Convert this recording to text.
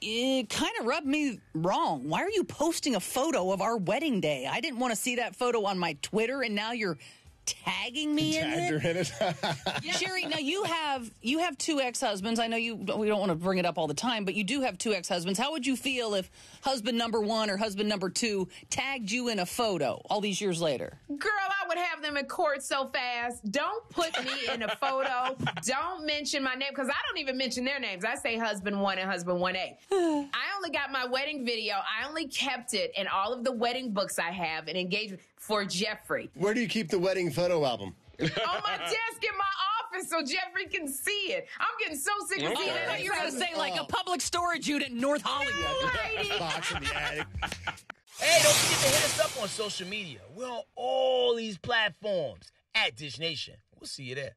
it kind of rubbed me wrong. Why are you posting a photo of our wedding day? I didn't want to see that photo on my Twitter, and now you're tagging me in Tagged it. in it. Sherri, now you have you have two ex husbands. I know you we don't want to bring it up all the time, but you do have two ex husbands. How would you feel if husband number one or husband number two tagged you in a photo all these years later? Girl, I would have them in court so fast. Don't put me in a photo. Don't mention my name because I don't even mention their names. I say husband one and husband one A. I only got my wedding video. I only kept it in all of the wedding books I have and engagement for Jeffrey Where do you keep the wedding photo album? on my desk in my office so Jeffrey can see it. I'm getting so sick of Oh, seeing I that. thought you were going to say like a oh. public storage unit in North Hollywood. Lady. Box in the attic. Hey, don't forget to hit us up on social media. We're on all these platforms at Dish Nation. We'll see you there.